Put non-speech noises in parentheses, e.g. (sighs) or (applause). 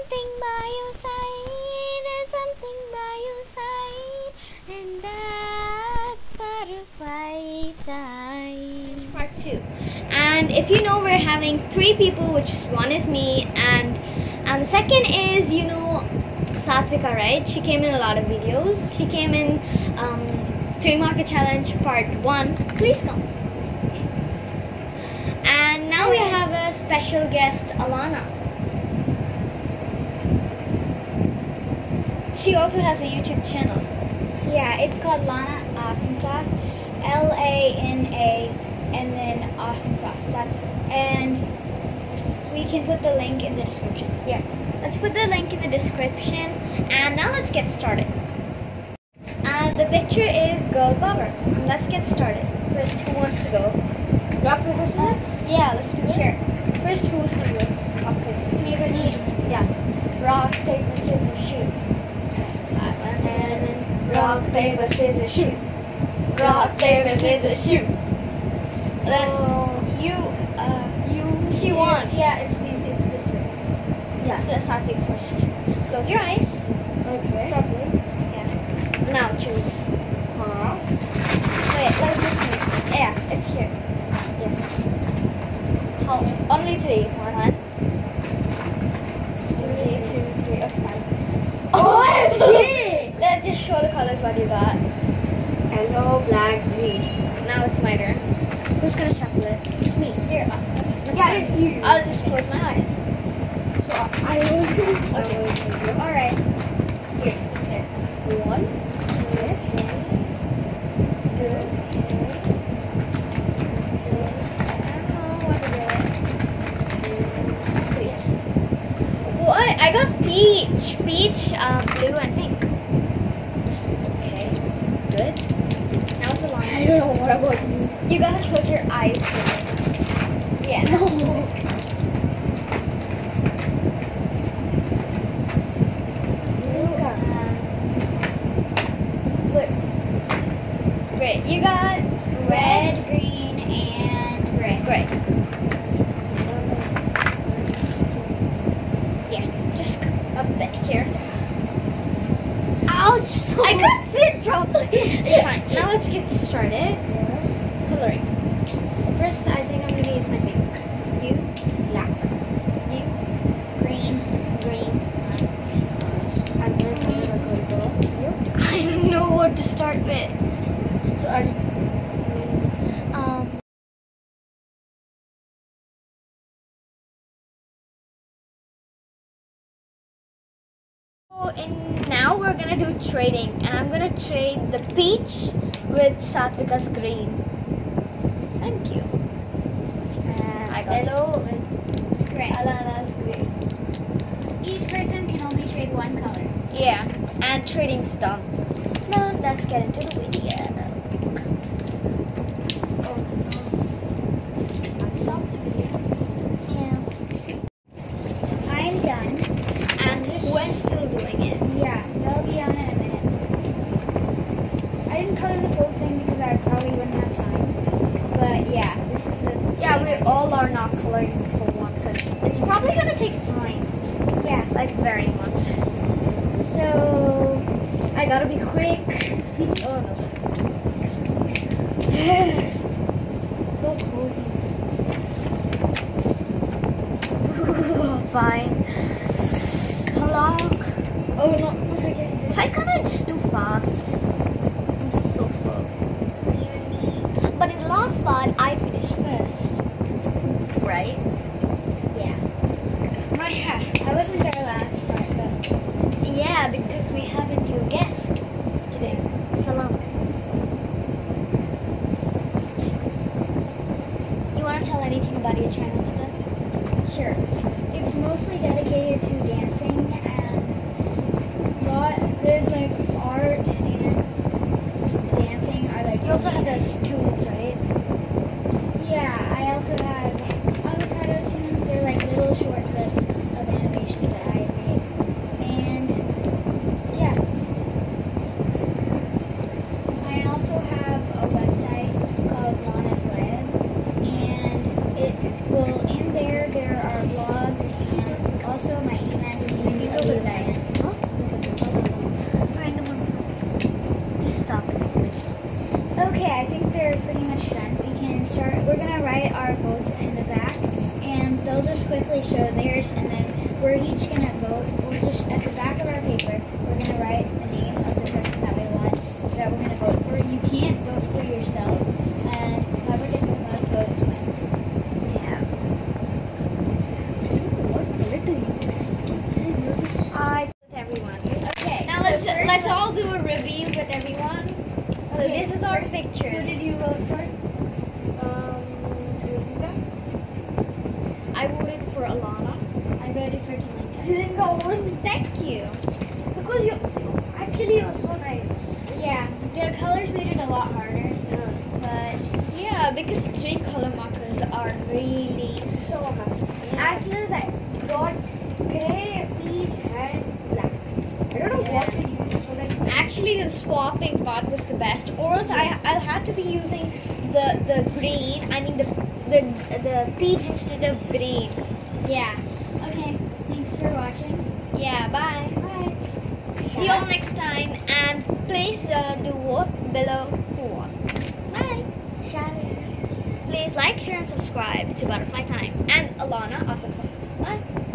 something by your side. There's something by your side. And that's butterfly time. Part two. And if you know, we're having three people, which is one is me, and and the second is you know Satvika, right? She came in a lot of videos. She came in um, three marker challenge part one. Please come. And now we have a special guest, Alana. She also has a YouTube channel. Yeah, it's called Lana Awesome Sauce. L A N A and then Awesome Sauce. That's and we can put the link in the description. Yeah. Let's put the link in the description. And now let's get started. Uh, the picture is girl power. And let's get started. First, who wants to go? Rock paper scissors? Yeah, let's do it. Sure. First, who's gonna go? Rock. Paper, scissors. Yeah. Rock, paper, scissors, shoot. Rock, paper, scissors, shoot. Rock, paper, scissors, shoot. So then you, uh, you, she won. Yeah, it's the it's this way. Yeah. So let's start Satvik first. Close your eyes. Okay. Properly. Yeah. Now choose. Rocks. Wait, let's just mix. Yeah, it's here. Yeah. How? Only three. One. Three, two, three, okay. fine. OMG! Let's just show the colors what you got. Yellow, black, green. Now it's my turn. Who's gonna shuffle it? Me. Here. Uh, okay. Yeah, you. I'll just close my eyes. So I will. (laughs) Okay. All right. Here. It's there. One. What? I got peach, peach, um, blue, and pink. Good. Now it's a long. I don't know what about me. You gotta close your eyes. Yeah. No. Look. Great. You got red, green, and gray. Gray. Yeah. Just a bit here. Ouch! I (laughs) fine. Now let's get started. Coloring. First, I think I'm gonna use my pink. You, black. You, green, green. I'm very sorry about going go. You. (laughs) I don't know what to start with. So you? Um. In now we're gonna do trading, and I'm gonna trade the peach with Satvika's green. Thank you. Uh, I got yellow with Gray. Alana's green. Each person can only trade one color. Yeah, and trading's done. Now let's get into the video. Oh no. I stopped the video. Yeah. I'm done. And we're still doing it. Yeah, they'll be on in a minute. I didn't color the full thing because I probably wouldn't have time. But yeah, this is all are not coloring for one because it's probably gonna take time. Yeah. Like very much. So I gotta be quick. (laughs) oh no. (sighs) so cold. (laughs) Fine. (sighs) Hello. Oh no. Why can't I just do fast? I'm so slow. But in the last part, I finished first. Right? Yeah. Right. I wasn't there last part, but Yeah, because we have a new guest today. Salam. You want to tell today? sure. It's mostly dedicated to dancing and lot. There's like art and dancing are like. You also have those tunes, right? Yeah, I also have avocado tunes. They're like little short clips of animation that I made. And yeah. I also have a website called Lana's Web. And it will in there there are blogs and also also my email is Mindy Abu Zayan. Just stop it. Okay, I think they're pretty much done. We can start. We're gonna write our votes in the back, and they'll just quickly show theirs, and then we're each gonna vote. We'll just at the back of our paper, we're gonna write the name of the person that we want that we're gonna vote for. You can't vote for yourself, and whoever gets the most votes wins. Yeah. What color to use? I with everyone. Okay. Now so let's first let's up- all do a review with everyone. So Okay, this is our first, pictures. Who did you vote for? Um, Yuka. I voted for Alana. I voted for Talinka. Jilinka won Thank you. because you actually you're so nice. Yeah, the colors made it a lot harder, but Yeah, because three color markers are really So hard. As soon as I got gray, peach, and black. I don't know what to use for that. Actually the swapping part was the best. Or else I I'll have to be using the the green. I mean the the the peach instead of green. yeah. Okay, thanks for watching. Yeah. Bye. Bye. See you all next time, and please uh, do vote below who won. Bye. Please like, share, and subscribe to Butterfly Time and Alana Awesome Sauce. Bye.